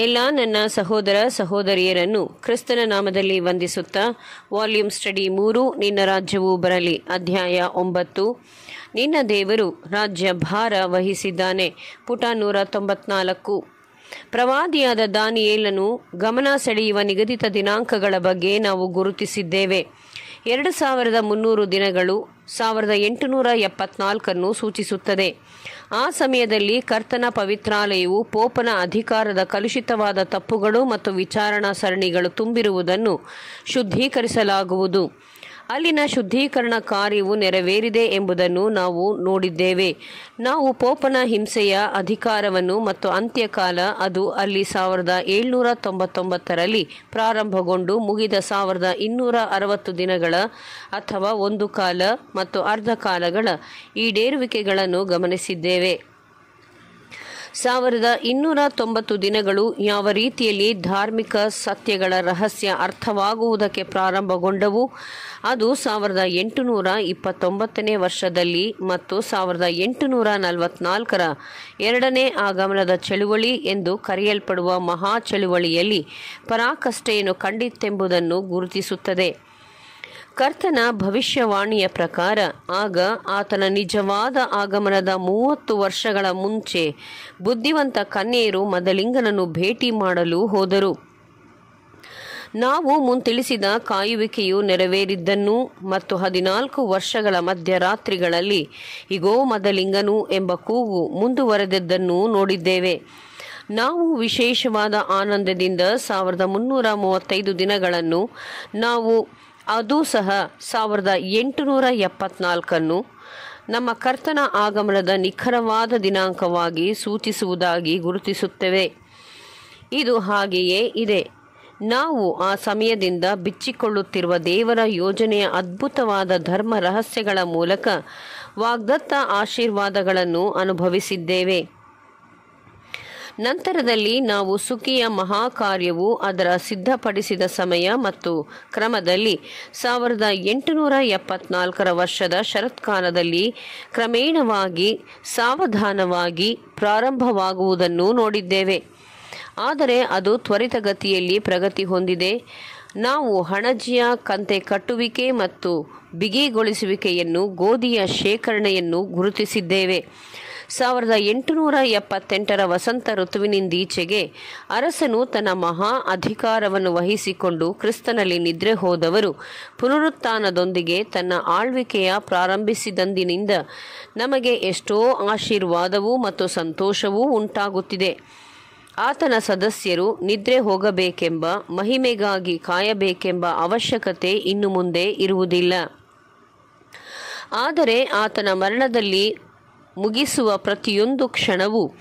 ಎಲ್ಲ ನನ್ನ ಸಹೋದರ ಸಹೋದರಿಯರನ್ನು ಕ್ರಿಸ್ತನ ನಾಮದಲ್ಲಿ ವಂದಿಸುತ್ತಾ ವಾಲ್ಯೂಮ್ ಸ್ಟಡಿ ಮೂರು, ನಿನ್ನ ರಾಜ್ಯವು ಬರಲಿ. ಅಧ್ಯಾಯ ಒಂಬತ್ತು. ನಿನ್ನ ದೇವರು ರಾಜ್ಯ ಭಾರ ವಹಿಸಿದ್ದಾನೆ. ಪುಟ ನೂರ ತೊಂಬತ್ನಾಲ್ಕು. ಪ್ರವಾದಿಯಾದ ದಾನಿಯೇಲನು ಗಮನ ಸೆಳೆಯುವ ನಿಗದಿತ ದಿನಾಂಕಗಳ ಬಗ್ಗೆ ನಾವು ಗುರುತಿಸಿದ್ದೇವೆ. ಎರಡು ಸಾವಿರದ ಮುನ್ನೂರು ದಿನಗಳು ಸಾವಿರದ ಎಂಟುನೂರ ಎಪ್ಪತ್ನಾಲ್ಕನ್ನು ಸೂಚಿಸುತ್ತದೆ. ಆ ಸಮಯದಲ್ಲಿ ಕರ್ತನ ಪವಿತ್ರಾಲಯವು ಪೋಪನ ಅಧಿಕಾರದ ಕಲುಷಿತವಾದ ತಪ್ಪುಗಳು ಮತ್ತು ವಿಚಾರಣಾ ಸರಣಿಗಳು ತುಂಬಿರುವುದನ್ನು ಶುದ್ಧೀಕರಿಸಲಾಗುವುದು. ಅಲ್ಲಿನ ಶುದ್ಧೀಕರಣ ಕಾರ್ಯವು ನೆರವೇರಿದೆ ಎಂಬುದನ್ನು ನಾವು ನೋಡಿದ್ದೇವೆ. ನಾವು ಪೋಪನ ಹಿಂಸೆಯ ಅಧಿಕಾರವನ್ನು ಮತ್ತು ಅಂತ್ಯಕಾಲ ಅದು ಅಲ್ಲಿ ಸಾವಿರದ ಏಳ್ನೂರ ತೊಂಬತ್ತೊಂಬತ್ತರಲ್ಲಿ ಪ್ರಾರಂಭಗೊಂಡು ಮುಗಿದ ಸಾವಿರದ ಇನ್ನೂರ ಅರವತ್ತು ದಿನಗಳ ಅಥವಾ ಒಂದು ಕಾಲ ಮತ್ತು ಅರ್ಧ ಕಾಲಗಳ ಈಡೇರುವಿಕೆಗಳನ್ನು ಗಮನಿಸಿದ್ದೇವೆ. ಸಾವಿರದ ಇನ್ನೂರ ತೊಂಬತ್ತು ದಿನಗಳು ಯಾವ ರೀತಿಯಲ್ಲಿ ಧಾರ್ಮಿಕ ಸತ್ಯಗಳ ರಹಸ್ಯ ಅರ್ಥವಾಗುವುದಕ್ಕೆ ಪ್ರಾರಂಭಗೊಂಡವು? ಅದು ಸಾವಿರದ ಎಂಟುನೂರ ಇಪ್ಪತ್ತೊಂಬತ್ತನೇ ವರ್ಷದಲ್ಲಿ ಮತ್ತು ಸಾವಿರದ ಎಂಟುನೂರ ನಲವತ್ನಾಲ್ಕರ ಎರಡನೇ ಆಗಮನದ ಚಳುವಳಿ ಎಂದು ಕರೆಯಲ್ಪಡುವ ಮಹಾ ಚಳುವಳಿಯಲ್ಲಿ ಪರಾಕಷ್ಟೆಯನ್ನು ಕಂಡಿತ್ತೆಂಬುದನ್ನು ಗುರುತಿಸುತ್ತದೆ. ಕರ್ತನ ಭವಿಷ್ಯವಾಣಿಯ ಪ್ರಕಾರ, ಆಗ ಆತನ ನಿಜವಾದ ಆಗಮನದ ಮೂವತ್ತು ವರ್ಷಗಳ ಮುಂಚೆ ಬುದ್ಧಿವಂತ ಕನ್ಯೆಯರು ಮದಲಿಂಗನನ್ನು ಭೇಟಿ ಮಾಡಲು ಹೋದರು. ನಾವು ಮುಂತಿಳಿಸಿದ ಕಾಯುವಿಕೆಯು ನೆರವೇರಿದ್ದನ್ನು ಮತ್ತು ಹದಿನಾಲ್ಕು ವರ್ಷಗಳ ಮಧ್ಯರಾತ್ರಿಗಳಲ್ಲಿ ಇಗೋ ಮದಲಿಂಗನು ಎಂಬ ಕೂಗು ಮುಂದುವರೆದದ್ದನ್ನು ನೋಡಿದ್ದೇವೆ. ನಾವು ವಿಶೇಷವಾದ ಆನಂದದಿಂದ ಸಾವಿರದ ಮುನ್ನೂರ ಮೂವತ್ತೈದು ದಿನಗಳನ್ನು ನಾವು ಅದು ಸಹ ಸಾವಿರದ ಎಂಟುನೂರ ಎಪ್ಪತ್ನಾಲ್ಕನ್ನು ನಮ್ಮ ಕರ್ತನ ಆಗಮನದ ನಿಖರವಾದ ದಿನಾಂಕವಾಗಿ ಸೂಚಿಸುವುದಾಗಿ ಗುರುತಿಸುತ್ತೇವೆ. ಇದು ಹಾಗೆಯೇ ಇದೆ. ನಾವು ಆ ಸಮಯದಿಂದ ಬಿಚ್ಚಿಕೊಳ್ಳುತ್ತಿರುವ ದೇವರ ಯೋಜನೆಯ ಅದ್ಭುತವಾದ ಧರ್ಮ ರಹಸ್ಯಗಳ ಮೂಲಕ ವಾಗ್ದತ್ತ ಆಶೀರ್ವಾದಗಳನ್ನು ಅನುಭವಿಸಿದ್ದೇವೆ. ನಂತರದಲ್ಲಿ ನಾವು ಸುಖಿಯ ಮಹಾಕಾರ್ಯವು ಅದರ ಸಿದ್ಧಪಡಿಸಿದ ಸಮಯ ಮತ್ತು ಕ್ರಮದಲ್ಲಿ ಸಾವಿರದ ಎಂಟುನೂರ ಎಪ್ಪತ್ನಾಲ್ಕರ ವರ್ಷದ ಶರತ್ಕಾಲದಲ್ಲಿ ಕ್ರಮೇಣವಾಗಿ ಸಾವಧಾನವಾಗಿ ಪ್ರಾರಂಭವಾಗುವುದನ್ನು ನೋಡಿದ್ದೇವೆ. ಆದರೆ ಅದು ತ್ವರಿತಗತಿಯಲ್ಲಿ ಪ್ರಗತಿ ಹೊಂದಿದೆ. ನಾವು ಹಣಜಿಯ ಕಂತೆ ಕಟ್ಟುವಿಕೆ ಮತ್ತು ಬಿಗಿಗೊಳಿಸುವಿಕೆಯನ್ನು ಗೋಧಿಯ ಶೇಖರಣೆಯನ್ನು ಗುರುತಿಸಿದ್ದೇವೆ. ಸಾವಿರದ ಎಂಟುನೂರ ಎಪ್ಪತ್ತೆಂಟರ ವಸಂತ ಋತುವಿನಿಂದೀಚೆಗೆ ಅರಸನು ತನ್ನ ಮಹಾ ಅಧಿಕಾರವನ್ನು ವಹಿಸಿಕೊಂಡು ಕ್ರಿಸ್ತನಲ್ಲಿ ನಿದ್ರೆ ಹೋದವರು. ಪುನರುತ್ಥಾನದೊಂದಿಗೆ ತನ್ನ ಆಳ್ವಿಕೆಯ ಪ್ರಾರಂಭಿಸಿದಂದಿನಿಂದ ನಮಗೆ ಎಷ್ಟೋ ಆಶೀರ್ವಾದವೂ ಮತ್ತು ಸಂತೋಷವೂ ಉಂಟಾಗುತ್ತಿದೆ. ಆತನ ಸದಸ್ಯರು ನಿದ್ರೆ ಹೋಗಬೇಕೆಂಬ, ಮಹಿಮೆಗಾಗಿ ಕಾಯಬೇಕೆಂಬ ಅವಶ್ಯಕತೆ ಇನ್ನು ಮುಂದೆ ಇರುವುದಿಲ್ಲ. ಆದರೆ ಆತನ ಮರಣದಲ್ಲಿ ಮುಗಿಸುವ ಪ್ರತಿಯೊಂದು ಕ್ಷಣವೂ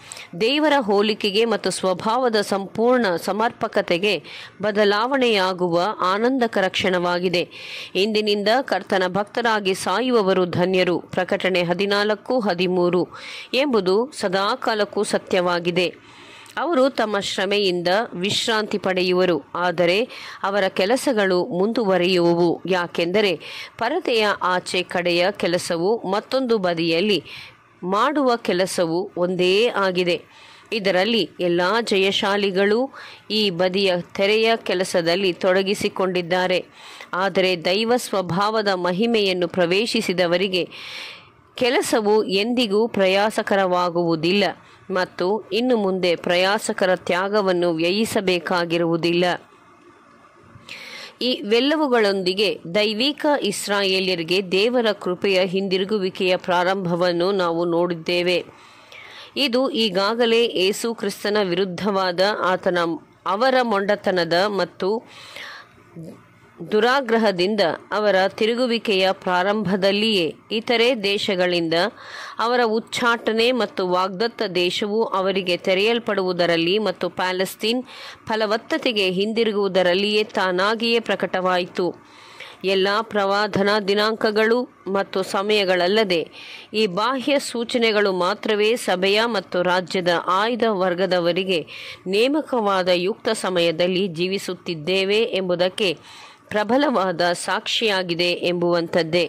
ದೇವರ ಹೋಲಿಕೆಗೆ ಮತ್ತು ಸ್ವಭಾವದ ಸಂಪೂರ್ಣ ಸಮರ್ಪಕತೆಗೆ ಬದಲಾವಣೆಯಾಗುವ ಆನಂದಕರ ಕ್ಷಣವಾಗಿದೆ. ಇಂದಿನಿಂದ ಕರ್ತನ ಭಕ್ತರಾಗಿ ಸಾಯುವವರು ಧನ್ಯರು. ಪ್ರಕಟಣೆ ಹದಿನಾಲ್ಕು, ಹದಿಮೂರು ಎಂಬುದು ಸದಾಕಾಲಕ್ಕೂ ಸತ್ಯವಾಗಿದೆ. ಅವರು ತಮ್ಮ ಶ್ರಮೆಯಿಂದ ವಿಶ್ರಾಂತಿ ಪಡೆಯುವರು. ಆದರೆ ಅವರ ಕೆಲಸಗಳು ಮುಂದುವರಿಯುವವು. ಯಾಕೆಂದರೆ ಪರದೆಯ ಆಚೆ ಕಡೆಯ ಕೆಲಸವು ಮತ್ತೊಂದು ಬದಿಯಲ್ಲಿ ಮಾಡುವ ಕೆಲಸವು ಒಂದೇ ಆಗಿದೆ. ಇದರಲ್ಲಿ ಎಲ್ಲ ಜಯಶಾಲಿಗಳು ಈ ಬದಿಯ ತೆರೆಯ ಕೆಲಸದಲ್ಲಿ ತೊಡಗಿಸಿಕೊಂಡಿದ್ದಾರೆ. ಆದರೆ ದೈವ ಸ್ವಭಾವದ ಮಹಿಮೆಯನ್ನು ಪ್ರವೇಶಿಸಿದವರಿಗೆ ಕೆಲಸವು ಎಂದಿಗೂ ಪ್ರಯಾಸಕರವಾಗುವುದಿಲ್ಲ ಮತ್ತು ಇನ್ನು ಮುಂದೆ ಪ್ರಯಾಸಕರ ತ್ಯಾಗವನ್ನು ವ್ಯಯಿಸಬೇಕಾಗಿರುವುದಿಲ್ಲ. ಈ ವೆಲ್ಲವುಗಳೊಂದಿಗೆ ದೈವಿಕ ಇಸ್ರಾಯೇಲ್ಯರಿಗೆ ದೇವರ ಕೃಪೆಯ ಹಿಂದಿರುಗುವಿಕೆಯ ಪ್ರಾರಂಭವನ್ನು ನಾವು ನೋಡಿದ್ದೇವೆ. ಇದು ಈಗಾಗಲೇ ಏಸು ಕ್ರಿಸ್ತನ ವಿರುದ್ಧವಾದ ಆತನ ಅವರ ಮೊಂಡತನದ ಮತ್ತು ದುರಾಗ್ರಹದಿಂದ ಅವರ ತಿರುಗುವಿಕೆಯ ಪ್ರಾರಂಭದಲ್ಲಿಯೇ ಇತರೆ ದೇಶಗಳಿಂದ ಅವರ ಉಚ್ಚಾಟನೆ ಮತ್ತು ವಾಗ್ದತ್ತ ದೇಶವು ಅವರಿಗೆ ತೆರೆಯಲ್ಪಡುವುದರಲ್ಲಿ ಮತ್ತು ಪ್ಯಾಲೆಸ್ತೀನ್ ಫಲವತ್ತತೆಗೆ ಹಿಂದಿರುಗುವುದರಲ್ಲಿಯೇ ತಾನಾಗಿಯೇ ಪ್ರಕಟವಾಯಿತು. ಎಲ್ಲ ಪ್ರವಾದನ ದಿನಾಂಕಗಳು ಮತ್ತು ಸಮಯಗಳಲ್ಲದೆ ಈ ಬಾಹ್ಯ ಸೂಚನೆಗಳು ಮಾತ್ರವೇ ಸಭೆಯ ಮತ್ತು ರಾಜ್ಯದ ಆಯ್ದ ವರ್ಗದವರಿಗೆ ನೇಮಕವಾದ ಯುಕ್ತ ಸಮಯದಲ್ಲಿ ಜೀವಿಸುತ್ತಿದ್ದೇವೆ ಎಂಬುದಕ್ಕೆ ಪ್ರಬಲವಾದ ಸಾಕ್ಷಿಯಾಗಿದೆ ಎಂಬುವಂಥದ್ದೇ.